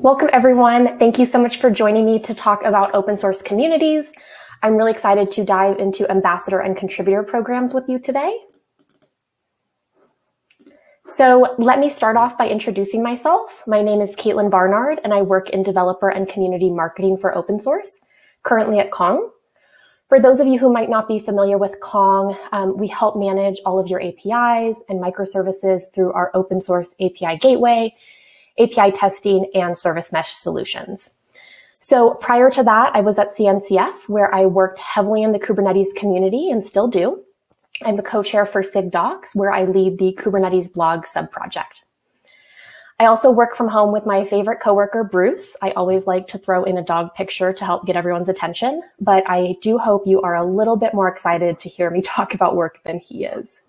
Welcome everyone. Thank you so much for joining me to talk about open source communities. I'm really excited to dive into ambassador and contributor programs with you today. So let me start off by introducing myself. My name is Kaitlyn Barnard and I work in developer and community marketing for open source, currently at Kong. For those of you who might not be familiar with Kong, um, we help manage all of your APIs and microservices through our open source API gateway, API testing, and service mesh solutions. So prior to that, I was at CNCF where I worked heavily in the Kubernetes community and still do. I'm the co-chair for SIG Docs where I lead the Kubernetes blog subproject. I also work from home with my favorite coworker, Bruce. I always like to throw in a dog picture to help get everyone's attention, but I do hope you are a little bit more excited to hear me talk about work than he is.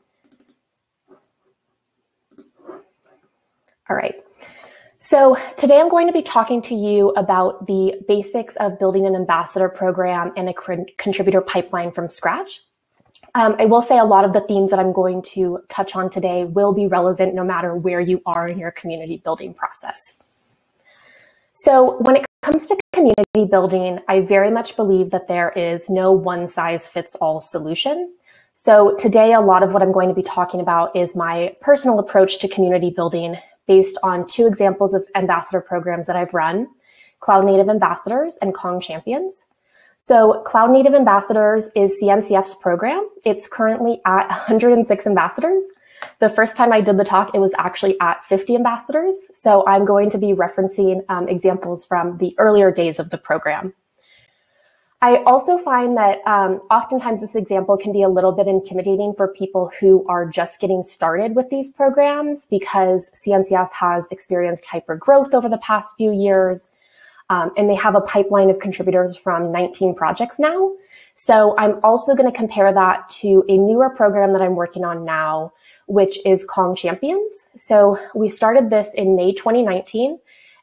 All right. So today I'm going to be talking to you about the basics of building an ambassador program and a contributor pipeline from scratch. Um, I will say a lot of the themes that I'm going to touch on today will be relevant no matter where you are in your community building process. So when it comes to community building, I very much believe that there is no one size fits all solution. So today, a lot of what I'm going to be talking about is my personal approach to community building based on two examples of ambassador programs that I've run, Cloud Native Ambassadors and Kong Champions. So Cloud Native Ambassadors is CNCF's program. It's currently at 106 ambassadors. The first time I did the talk, it was actually at 50 ambassadors. So I'm going to be referencing um, examples from the earlier days of the program. I also find that um, oftentimes this example can be a little bit intimidating for people who are just getting started with these programs because CNCF has experienced hyper growth over the past few years. Um, and they have a pipeline of contributors from 19 projects now. So I'm also going to compare that to a newer program that I'm working on now, which is Kong Champions. So we started this in May 2019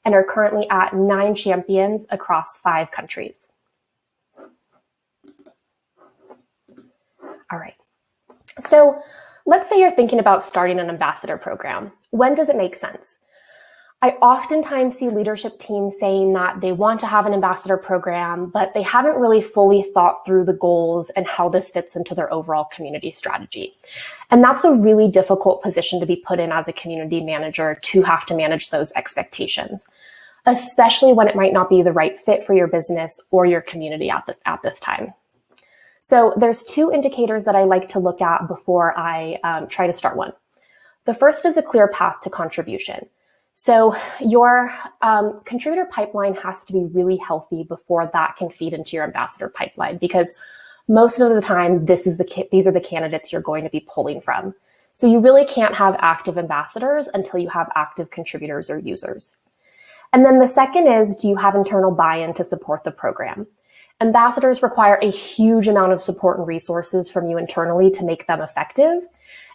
and are currently at nine champions across five countries. All right. So let's say you're thinking about starting an ambassador program. When does it make sense? I oftentimes see leadership teams saying that they want to have an ambassador program, but they haven't really fully thought through the goals and how this fits into their overall community strategy. And that's a really difficult position to be put in as a community manager to have to manage those expectations, especially when it might not be the right fit for your business or your community at, the, at this time. So there's two indicators that I like to look at before I um, try to start one. The first is a clear path to contribution. So your um, contributor pipeline has to be really healthy before that can feed into your ambassador pipeline because most of the time this is the these are the candidates you're going to be pulling from. So you really can't have active ambassadors until you have active contributors or users. And then the second is, do you have internal buy-in to support the program? Ambassadors require a huge amount of support and resources from you internally to make them effective.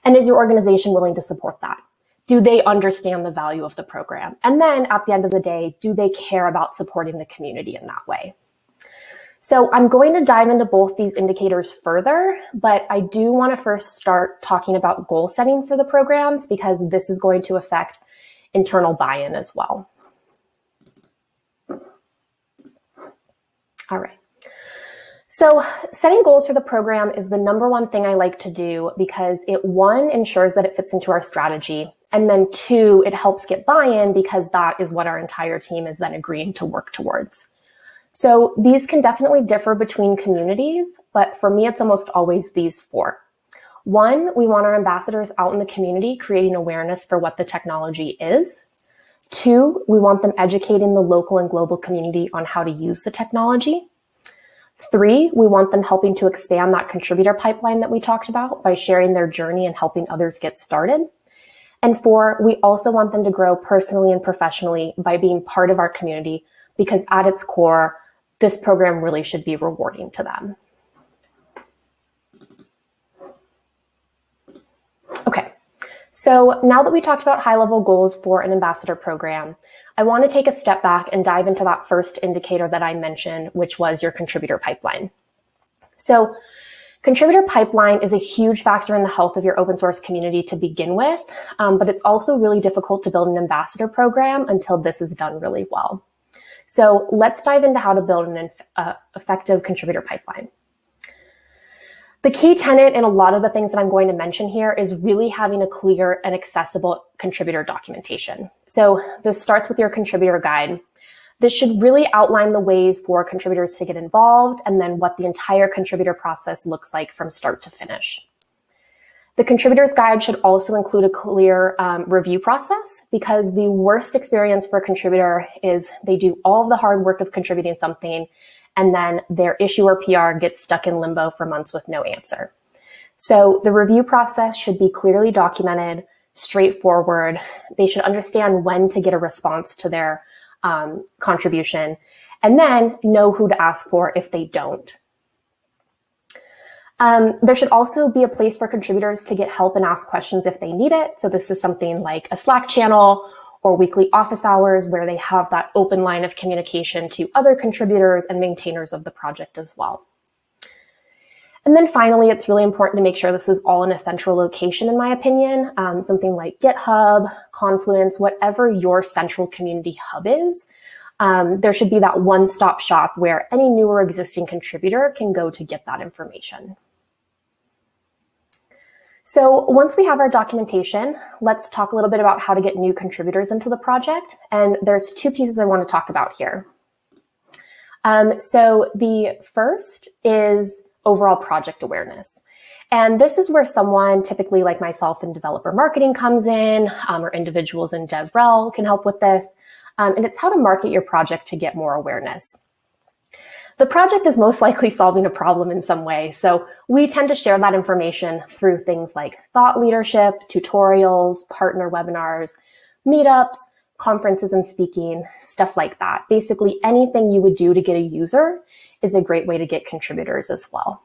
And is your organization willing to support that? do they understand the value of the program? And then at the end of the day, do they care about supporting the community in that way? So I'm going to dive into both these indicators further, but I do want to first start talking about goal setting for the programs because this is going to affect internal buy-in as well. All right. So setting goals for the program is the number one thing I like to do because it one ensures that it fits into our strategy. And then two, it helps get buy-in because that is what our entire team is then agreeing to work towards. So these can definitely differ between communities, but for me, it's almost always these four. One, we want our ambassadors out in the community creating awareness for what the technology is. Two, we want them educating the local and global community on how to use the technology. Three, we want them helping to expand that contributor pipeline that we talked about by sharing their journey and helping others get started. And four, we also want them to grow personally and professionally by being part of our community because at its core, this program really should be rewarding to them. Okay, so now that we talked about high level goals for an ambassador program, I want to take a step back and dive into that first indicator that I mentioned, which was your contributor pipeline. So Contributor pipeline is a huge factor in the health of your open source community to begin with, um, but it's also really difficult to build an ambassador program until this is done really well. So let's dive into how to build an uh, effective contributor pipeline. The key tenet in a lot of the things that I'm going to mention here is really having a clear and accessible contributor documentation. So this starts with your contributor guide. This should really outline the ways for contributors to get involved and then what the entire contributor process looks like from start to finish. The contributor's guide should also include a clear um, review process because the worst experience for a contributor is they do all the hard work of contributing something and then their issue or PR gets stuck in limbo for months with no answer. So the review process should be clearly documented, straightforward. They should understand when to get a response to their um, contribution, and then know who to ask for if they don't. Um, there should also be a place for contributors to get help and ask questions if they need it. So this is something like a Slack channel or weekly office hours where they have that open line of communication to other contributors and maintainers of the project as well. And then finally, it's really important to make sure this is all in a central location, in my opinion, um, something like GitHub, Confluence, whatever your central community hub is. Um, there should be that one-stop shop where any new or existing contributor can go to get that information. So once we have our documentation, let's talk a little bit about how to get new contributors into the project. And there's two pieces I want to talk about here. Um, so the first is overall project awareness. And this is where someone typically like myself in developer marketing comes in, um, or individuals in DevRel can help with this. Um, and it's how to market your project to get more awareness. The project is most likely solving a problem in some way, so we tend to share that information through things like thought leadership, tutorials, partner webinars, meetups, conferences and speaking, stuff like that. Basically, anything you would do to get a user is a great way to get contributors as well.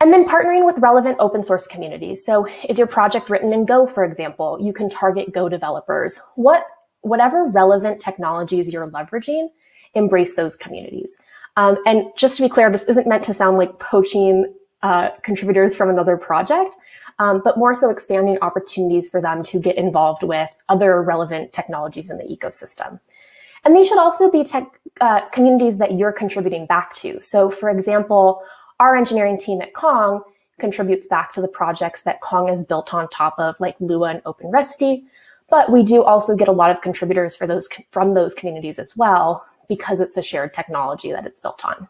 And then partnering with relevant open source communities. So is your project written in Go, for example? You can target Go developers. What, whatever relevant technologies you're leveraging, embrace those communities. Um, and just to be clear, this isn't meant to sound like poaching uh, contributors from another project, um, but more so expanding opportunities for them to get involved with other relevant technologies in the ecosystem. And they should also be tech, uh, communities that you're contributing back to. So for example, our engineering team at Kong contributes back to the projects that Kong is built on top of like Lua and OpenResty. But we do also get a lot of contributors for those from those communities as well, because it's a shared technology that it's built on.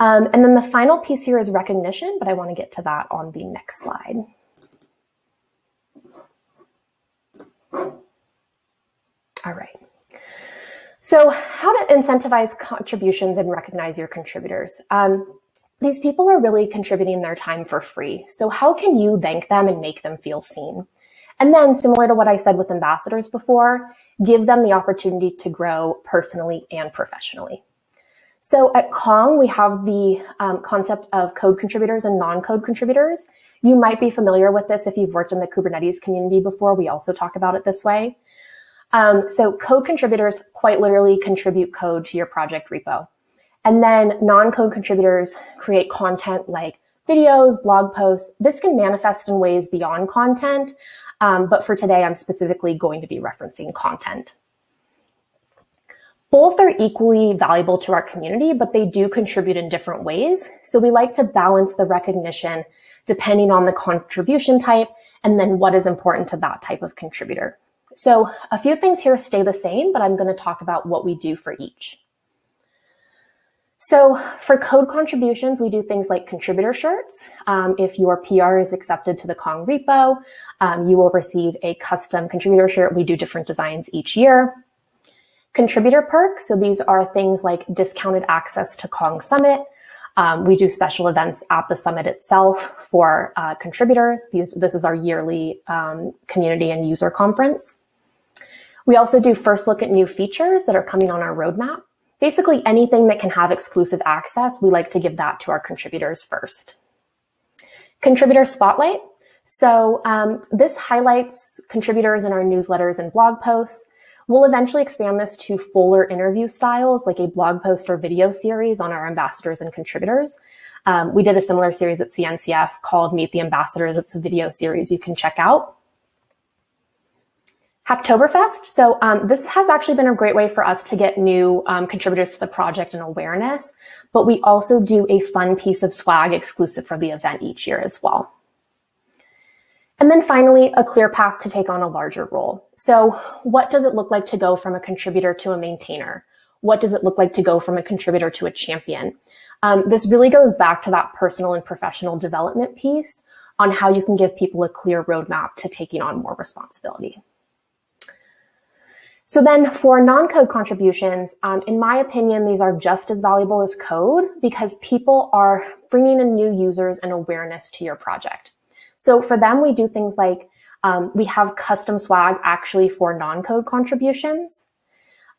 Um, and then the final piece here is recognition, but I want to get to that on the next slide. All right. So how to incentivize contributions and recognize your contributors. Um, these people are really contributing their time for free. So how can you thank them and make them feel seen? And then similar to what I said with ambassadors before, give them the opportunity to grow personally and professionally. So at Kong, we have the um, concept of code contributors and non-code contributors. You might be familiar with this if you've worked in the Kubernetes community before. We also talk about it this way. Um, so code contributors quite literally contribute code to your project repo. And then non-code contributors create content like videos, blog posts. This can manifest in ways beyond content. Um, but for today, I'm specifically going to be referencing content. Both are equally valuable to our community, but they do contribute in different ways. So we like to balance the recognition depending on the contribution type and then what is important to that type of contributor. So a few things here stay the same, but I'm going to talk about what we do for each. So for code contributions, we do things like contributor shirts. Um, if your PR is accepted to the Kong repo, um, you will receive a custom contributor shirt. We do different designs each year. Contributor perks. So these are things like discounted access to Kong Summit. Um, we do special events at the summit itself for uh, contributors. These, this is our yearly um, community and user conference. We also do first look at new features that are coming on our roadmap basically anything that can have exclusive access, we like to give that to our contributors first. Contributor Spotlight. So um, this highlights contributors in our newsletters and blog posts. We'll eventually expand this to fuller interview styles, like a blog post or video series on our ambassadors and contributors. Um, we did a similar series at CNCF called Meet the Ambassadors. It's a video series you can check out. Hacktoberfest. So um, this has actually been a great way for us to get new um, contributors to the project and awareness, but we also do a fun piece of swag exclusive for the event each year as well. And then finally, a clear path to take on a larger role. So what does it look like to go from a contributor to a maintainer? What does it look like to go from a contributor to a champion? Um, this really goes back to that personal and professional development piece on how you can give people a clear roadmap to taking on more responsibility. So then for non-code contributions, um, in my opinion, these are just as valuable as code because people are bringing in new users and awareness to your project. So for them, we do things like um, we have custom swag actually for non-code contributions.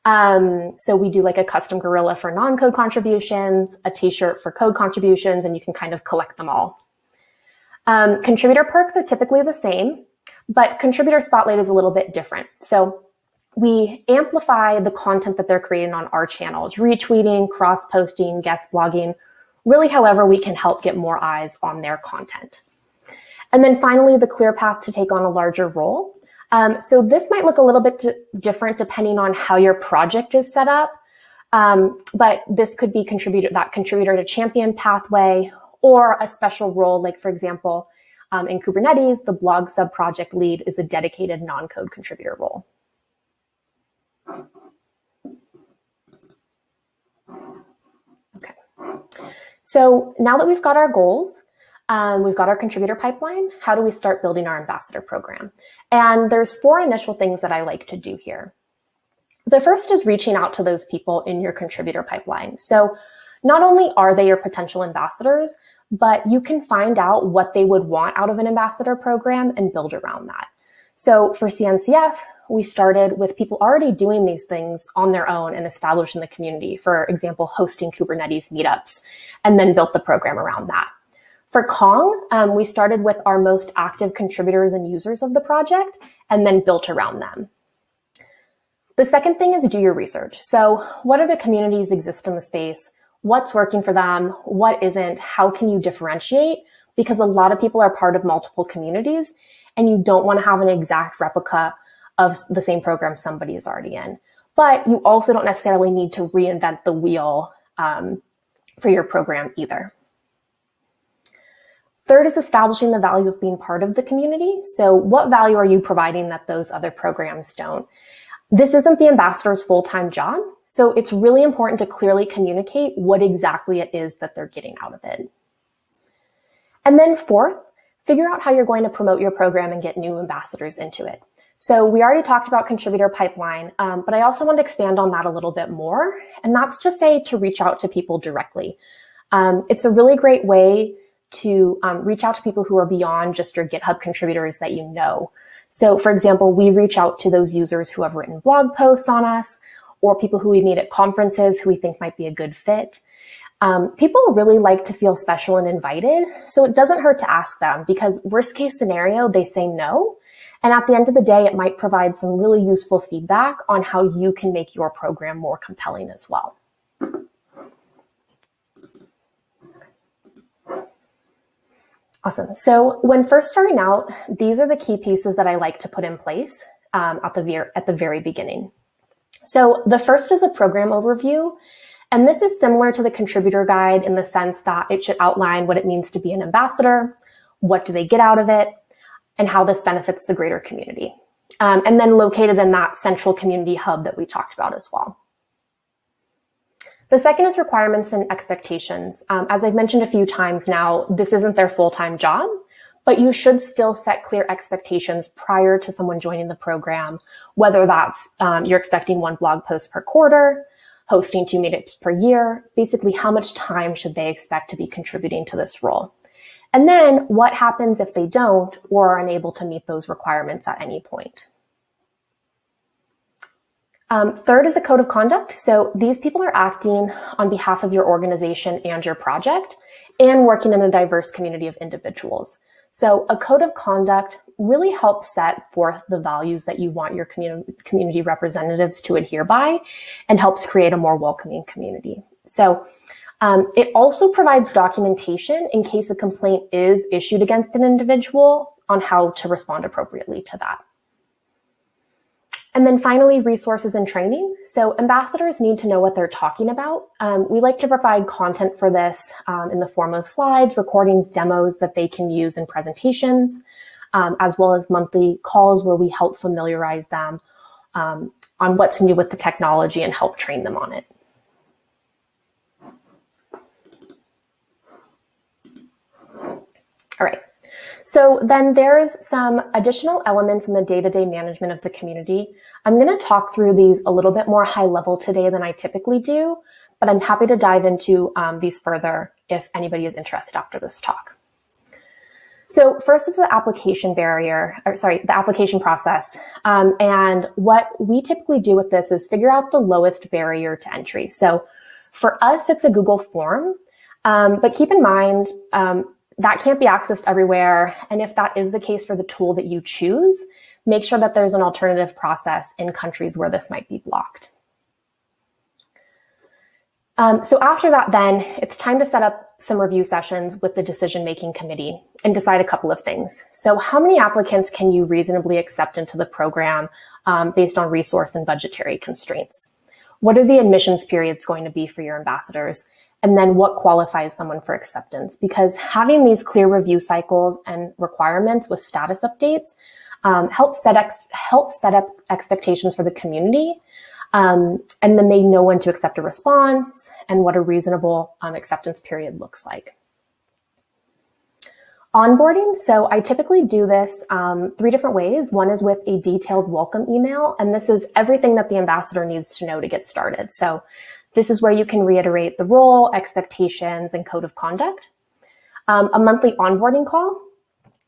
Um, so we do like a custom gorilla for non-code contributions, a t-shirt for code contributions, and you can kind of collect them all. Um, contributor perks are typically the same, but contributor spotlight is a little bit different. So we amplify the content that they're creating on our channels, retweeting, cross posting, guest blogging, really however we can help get more eyes on their content. And then finally, the clear path to take on a larger role. Um, so this might look a little bit different depending on how your project is set up. Um, but this could be contributor, that contributor to champion pathway or a special role, like for example, um, in Kubernetes, the blog sub project lead is a dedicated non-code contributor role. So now that we've got our goals, um, we've got our contributor pipeline. How do we start building our ambassador program? And there's four initial things that I like to do here. The first is reaching out to those people in your contributor pipeline. So not only are they your potential ambassadors, but you can find out what they would want out of an ambassador program and build around that. So for CNCF, we started with people already doing these things on their own and established in the community. For example, hosting Kubernetes meetups, and then built the program around that. For Kong, um, we started with our most active contributors and users of the project, and then built around them. The second thing is do your research. So what are the communities exist in the space? What's working for them? What isn't? How can you differentiate? Because a lot of people are part of multiple communities and you don't want to have an exact replica of the same program somebody is already in. But you also don't necessarily need to reinvent the wheel um, for your program either. Third is establishing the value of being part of the community. So what value are you providing that those other programs don't? This isn't the ambassador's full-time job. So it's really important to clearly communicate what exactly it is that they're getting out of it. And then fourth, figure out how you're going to promote your program and get new ambassadors into it. So we already talked about contributor pipeline, um, but I also want to expand on that a little bit more. And that's to say to reach out to people directly. Um, it's a really great way to um, reach out to people who are beyond just your GitHub contributors that you know. So for example, we reach out to those users who have written blog posts on us or people who we meet at conferences who we think might be a good fit. Um, people really like to feel special and invited, so it doesn't hurt to ask them because worst case scenario, they say no. And at the end of the day, it might provide some really useful feedback on how you can make your program more compelling as well. Awesome. So when first starting out, these are the key pieces that I like to put in place um, at, the at the very beginning. So the first is a program overview. And this is similar to the contributor guide in the sense that it should outline what it means to be an ambassador, what do they get out of it, and how this benefits the greater community. Um, and then located in that central community hub that we talked about as well. The second is requirements and expectations. Um, as I've mentioned a few times now, this isn't their full-time job, but you should still set clear expectations prior to someone joining the program, whether that's um, you're expecting one blog post per quarter, hosting two meetups per year, basically how much time should they expect to be contributing to this role? And then what happens if they don't or are unable to meet those requirements at any point? Um, third is a code of conduct. So these people are acting on behalf of your organization and your project and working in a diverse community of individuals. So a code of conduct really helps set forth the values that you want your community, community representatives to adhere by and helps create a more welcoming community. So Um, it also provides documentation in case a complaint is issued against an individual on how to respond appropriately to that. And then finally, resources and training. So ambassadors need to know what they're talking about. Um, we like to provide content for this um, in the form of slides, recordings, demos that they can use in presentations, um, as well as monthly calls where we help familiarize them um, on what's new with the technology and help train them on it. All right. So then there's some additional elements in the day-to-day management of the community. I'm going to talk through these a little bit more high level today than I typically do, but I'm happy to dive into um, these further if anybody is interested after this talk. So first is the application barrier, or sorry, the application process. Um, and what we typically do with this is figure out the lowest barrier to entry. So for us, it's a Google form. Um, but keep in mind, um, that can't be accessed everywhere. And if that is the case for the tool that you choose, make sure that there's an alternative process in countries where this might be blocked. Um, so after that, then it's time to set up some review sessions with the decision-making committee and decide a couple of things. So how many applicants can you reasonably accept into the program um, based on resource and budgetary constraints? What are the admissions periods going to be for your ambassadors? and then what qualifies someone for acceptance. Because having these clear review cycles and requirements with status updates um, help set ex- help set up expectations for the community, um, and then they know when to accept a response and what a reasonable um, acceptance period looks like. Onboarding. So I typically do this um, three different ways. One is with a detailed welcome email, and this is everything that the ambassador needs to know to get started. So this is where you can reiterate the role, expectations, and code of conduct. Um, a monthly onboarding call.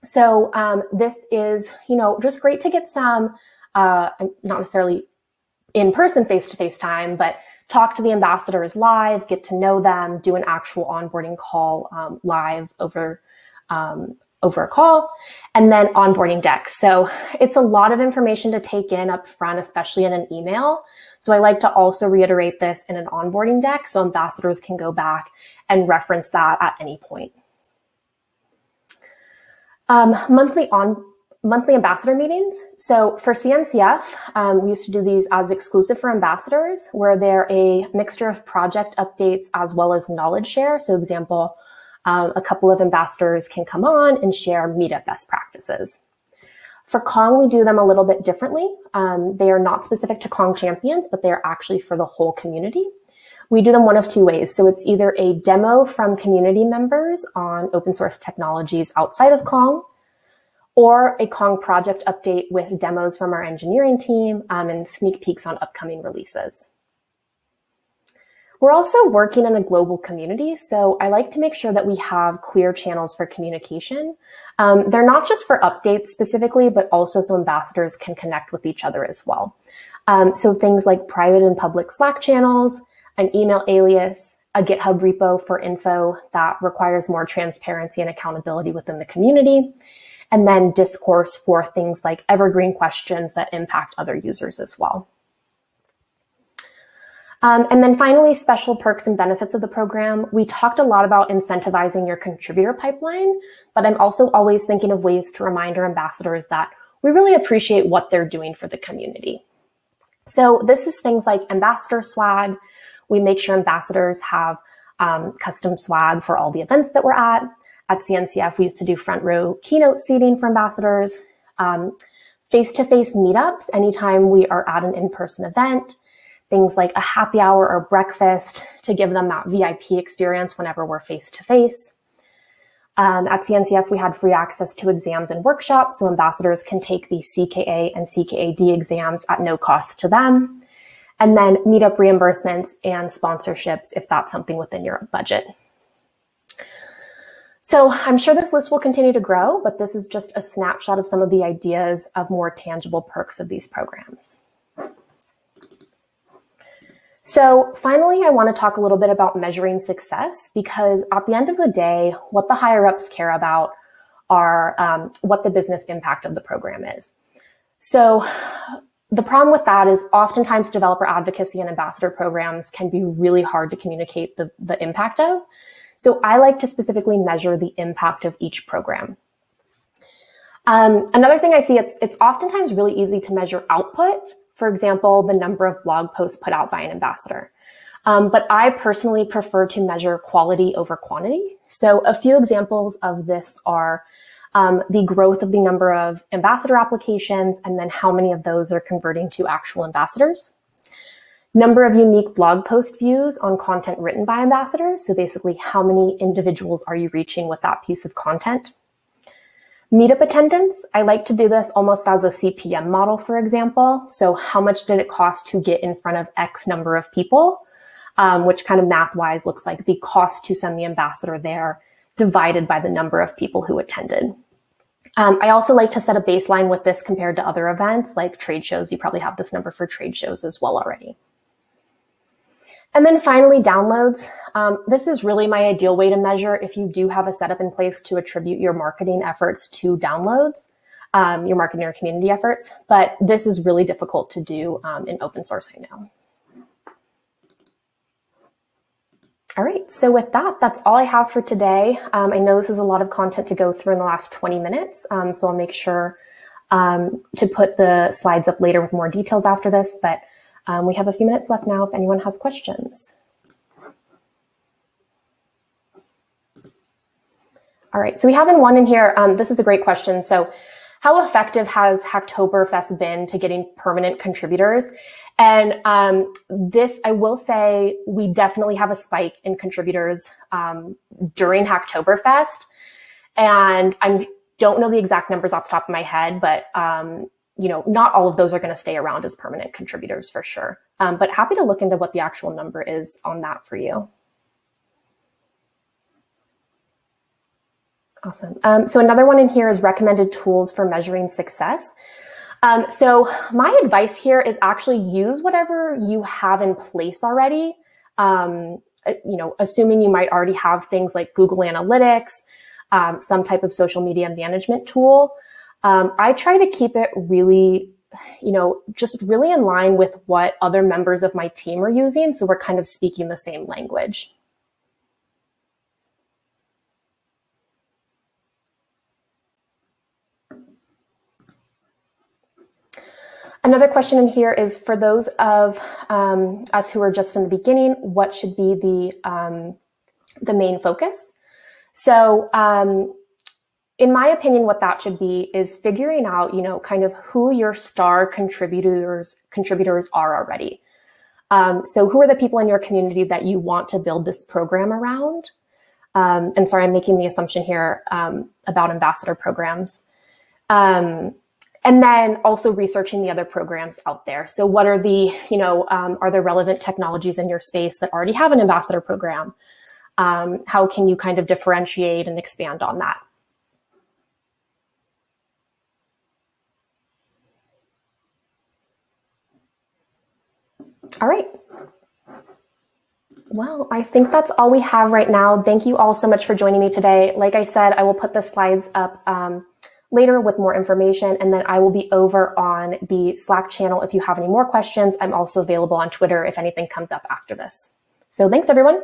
So um, this is, you know, just great to get some, uh, not necessarily in person, face to face time, but talk to the ambassadors live, get to know them, do an actual onboarding call um, live over um, over a call, and then onboarding deck. So it's a lot of information to take in up front, especially in an email. So I like to also reiterate this in an onboarding deck so ambassadors can go back and reference that at any point. Um, monthly on monthly ambassador meetings. So for CNCF, um, we used to do these as exclusive for ambassadors, where they're a mixture of project updates as well as knowledge share. So example, um, a couple of ambassadors can come on and share meetup best practices. For Kong, we do them a little bit differently. Um, they are not specific to Kong champions, but they are actually for the whole community. We do them one of two ways. So it's either a demo from community members on open source technologies outside of Kong, or a Kong project update with demos from our engineering team um, and sneak peeks on upcoming releases. We're also working in a global community, so I like to make sure that we have clear channels for communication. Um, they're not just for updates specifically, but also so ambassadors can connect with each other as well. Um, so things like private and public Slack channels, an email alias, a GitHub repo for info that requires more transparency and accountability within the community, and then discourse for things like evergreen questions that impact other users as well. Um, and then finally, special perks and benefits of the program. We talked a lot about incentivizing your contributor pipeline, but I'm also always thinking of ways to remind our ambassadors that we really appreciate what they're doing for the community. So this is things like ambassador swag. We make sure ambassadors have um, custom swag for all the events that we're at. At CNCF, we used to do front row keynote seating for ambassadors, um, face-to-face meetups anytime we are at an in-person event, things like a happy hour or breakfast to give them that VIP experience whenever we're face to face. Um, at CNCF, we had free access to exams and workshops, so ambassadors can take the CKA and CKAD exams at no cost to them. And then meetup reimbursements and sponsorships if that's something within your budget. So I'm sure this list will continue to grow, but this is just a snapshot of some of the ideas of more tangible perks of these programs. So finally, I want to talk a little bit about measuring success because at the end of the day, what the higher ups care about are um, what the business impact of the program is. So the problem with that is oftentimes developer advocacy and ambassador programs can be really hard to communicate the, the impact of. So I like to specifically measure the impact of each program. Um, another thing I see, it's, it's oftentimes really easy to measure output. For example, the number of blog posts put out by an ambassador. Um, but I personally prefer to measure quality over quantity. So a few examples of this are um, the growth of the number of ambassador applications, and then how many of those are converting to actual ambassadors. Number of unique blog post views on content written by ambassadors. So basically, how many individuals are you reaching with that piece of content? Meetup attendance, I like to do this almost as a CPM model, for example. So how much did it cost to get in front of X number of people? Um, which kind of math wise looks like the cost to send the ambassador there divided by the number of people who attended. Um, I also like to set a baseline with this compared to other events like trade shows. You probably have this number for trade shows as well already. And then finally, downloads. Um, this is really my ideal way to measure if you do have a setup in place to attribute your marketing efforts to downloads, um, your marketing or community efforts. But this is really difficult to do um, in open source, I know. All right, so with that, that's all I have for today. Um, I know this is a lot of content to go through in the last 20 minutes, um, so I'll make sure um, to put the slides up later with more details after this, but um, we have a few minutes left now if anyone has questions. All right, so we have in one in here, um, this is a great question. So how effective has Hacktoberfest been to getting permanent contributors? And um, this, I will say, we definitely have a spike in contributors um, during Hacktoberfest. And I don't know the exact numbers off the top of my head, but um, you know, not all of those are going to stay around as permanent contributors for sure. Um, but happy to look into what the actual number is on that for you. Awesome. Um, so another one in here is recommended tools for measuring success. Um, so my advice here is actually use whatever you have in place already. Um, uh, you know, assuming you might already have things like Google Analytics, um, some type of social media management tool. Um, I try to keep it really, you know, just really in line with what other members of my team are using. So we're kind of speaking the same language. Another question in here is for those of um, us who are just in the beginning, what should be the, um, the main focus? So um, in my opinion, what that should be is figuring out, you know, kind of who your star contributors contributors are already. Um, so who are the people in your community that you want to build this program around? Um, and sorry, I'm making the assumption here um, about ambassador programs. Um, and then also researching the other programs out there. So what are the, you know, um, are there relevant technologies in your space that already have an ambassador program? Um, how can you kind of differentiate and expand on that? All right. Well, I think that's all we have right now. Thank you all so much for joining me today. Like I said, I will put the slides up um, later with more information. And then I will be over on the Slack channel if you have any more questions. I'm also available on Twitter if anything comes up after this. So thanks, everyone.